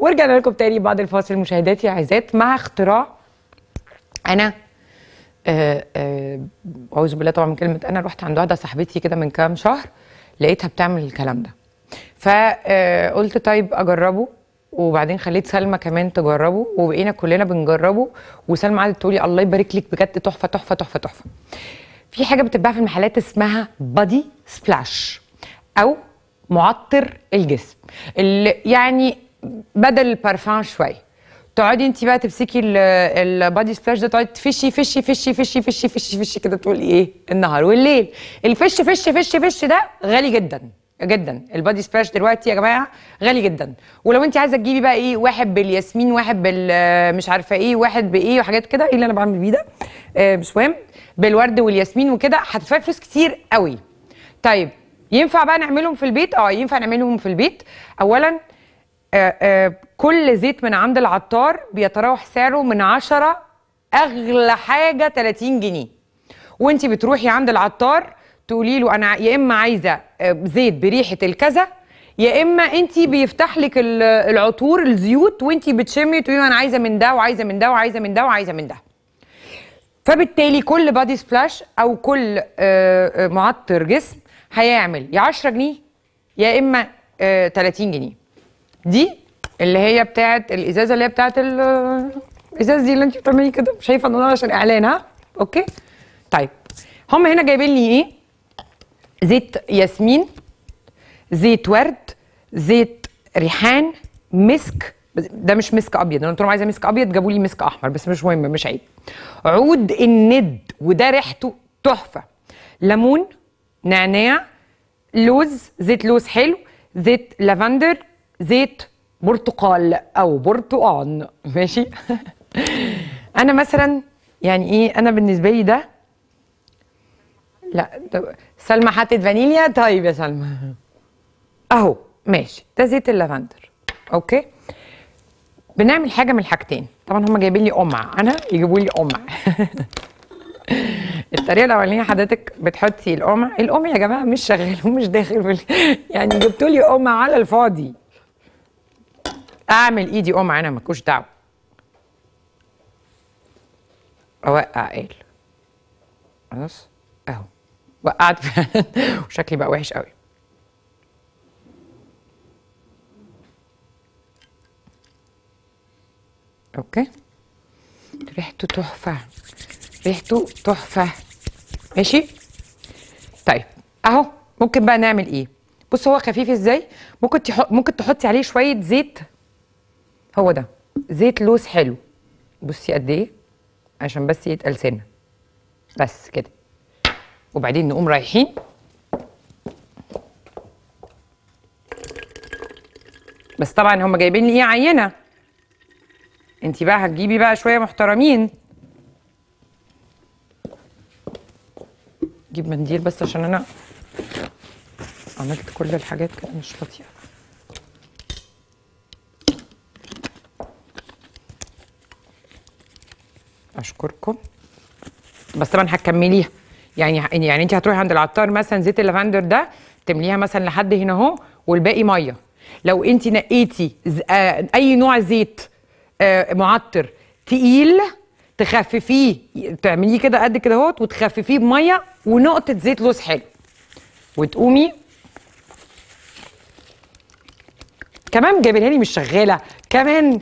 ورجعنا لكم تاني بعد الفاصل. مشاهداتي عايزات مع اختراع أنا آه، آه، أعوذ بالله طبعا من كلمة أنا رحت عند واحدة صاحبتي كده من كام شهر لقيتها بتعمل الكلام ده. فقلت طيب أجربه وبعدين خليت سلمى كمان تجربه وبقينا كلنا بنجربه وسلمى قعدت تقولي الله يبارك لك بجد تحفة تحفة تحفة تحفة. في حاجة بتتباع في المحلات اسمها بادي سبلاش أو معطر الجسم. اللي يعني بدل البارفان شوية تقعدي انت بقى تمسكي ال- ال body splash ده تقعدي تفشي فشي فشي فشي فشي فشي فشي كده تقولي إيه النهار والليل. الفش فش فش فش ده غالي جدا جدا. ال body splash دلوقتي يا جماعة غالي جدا. ولو انت عايزة تجيبي بقى إيه واحد بالياسمين واحد بال مش عارفة إيه واحد بإيه وحاجات كده إيه اللي أنا بعمل بيه ده؟ آه مش مهم. بالورد والياسمين وكده هتدفعي فلوس كتير قوي. طيب ينفع بقى نعملهم في البيت؟ آه ينفع نعملهم في البيت. اولا آه، آه، كل زيت من عند العطار بيتراوح سعره من 10 أغلى حاجة 30 جنيه. وانت بتروحي عند العطار تقولي له أنا يا إما عايزة آه، زيت بريحة الكذا يا إما انت بيفتح لك ال- العطور الزيوت وانت بتشمي تقولي أنا عايزة من ده وعايزة من ده وعايزة من ده وعايزة من ده. فبالتالي كل body splash أو كل آه، آه، معطر جسم هيعمل يا 10 جنيه يا إما آه، 30 جنيه. دي اللي هي بتاعت الإزازة اللي هي بتاعت ال- الإزاز دي اللي انت بتعملي كده. شايفة ان أنا عشان إعلان ها؟ okay؟ طيب. هم هنا جايبين لي إيه؟ زيت ياسمين زيت ورد زيت ريحان مسك. ده مش مسك أبيض. أنا قلت لهم عايزة مسك أبيض جابوا لي مسك أحمر بس مش مهم مش عيب. عود الند وده ريحته تحفة. ليمون نعناع لوز زيت لوز حلو زيت لافندر زيت برتقال أو برتقان. ماشي. أنا مثلا يعني إيه أنا بالنسبة لي ده لا سلمى حطت فانيليا. طيب يا سلمى. أهو ماشي. ده زيت اللافندر. okay. بنعمل حاجة من الحاجتين. طبعا هم جايبين لي قمع. أنا يجيبوا لي قمع. الطريقة الأولانية حضرتك بتحطي القمع. القمع يا جماعة مش شغال ومش داخل يعني جبتوا لي قمع على الفاضي. أعمل إيدي قمع أنا مالكوش دعوة. أوقع قال خلاص أهو. وقعت وشكلي بقى وحش قوي. أوكي. ريحته تحفة. ريحته تحفة. ماشي؟ طيب أهو. ممكن بقى نعمل إيه؟ بص هو خفيف إزاي؟ ممكن تحط ممكن تحطي عليه شوية زيت هو ده. زيت لوز حلو. بصي قد إيه؟ عشان بس يتقل سنة. بس كده. وبعدين نقوم رايحين. بس طبعا هم جايبين لي إيه؟ عينة. انت بقى هتجيبي بقى شوية محترمين. جيب منديل بس عشان أنا عملت كل الحاجات كده مش بطيئة. أشكركم. بس طبعا هتكمليها. يعني يعني انت هتروحي عند العطار مثلا زيت اللافندر ده تمليها مثلا لحد هنا اهو والباقي مية. لو انت نقيتي آه أي نوع زيت آه معطر تقيل تخففيه تعمليه كده قد كده اهوت وتخففيه بمية ونقطة زيت لوز حلو. وتقومي كمان جايبينها لي مش شغالة. كمان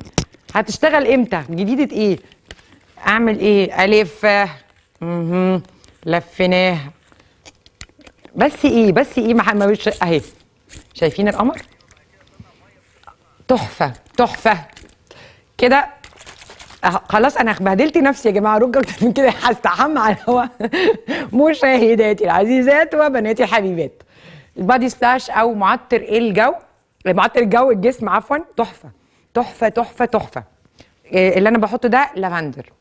هتشتغل إمتى؟ جديده إيه؟ أعمل إيه؟ ألف. أها لفيناها بس إيه؟ بس إيه؟ ما مش أهي. شايفين القمر؟ تحفة تحفة. كده أه خلاص أنا بهدلت نفسي يا جماعة رج أكتر من كده هستحمى على الهوا. مشاهداتي العزيزات وبناتي الحبيبات. البادي سبلاش أو معطر الجو معطر الجو الجسم عفوا. تحفة تحفة تحفة تحفة. إيه اللي أنا بحطه ده؟ لافندر.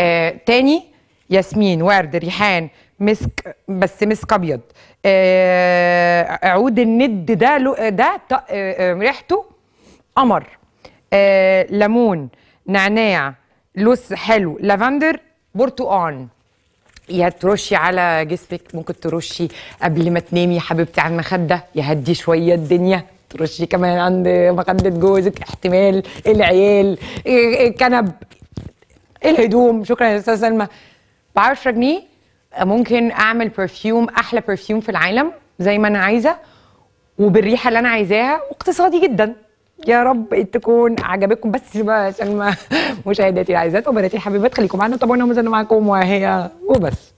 آه تاني ياسمين ورد ريحان مسك بس مسك أبيض. آه عود الند ده ده آه آه ريحته قمر. آه ليمون نعناع لوز حلو لافندر برتقان. يا ترشي على جسمك ممكن ترشي قبل ما تنامي حبيبتي على المخدة. يهدي شوية الدنيا. ترشي كمان عند مخدة جوزك احتمال العيال إيه، الكنب الهدوم؟ شكرا يا أستاذة سلمى. ب 10 جنيه ممكن أعمل perfume أحلى perfume في العالم زي ما أنا عايزة وبالريحة اللي أنا عايزاها واقتصادي جدا. يا رب تكون عجبتكم. بس بقى عشان مشاهداتي العزيزات وبناتي الحبيبات خليكم معانا طبعا زلنا معاكم وهي وبس.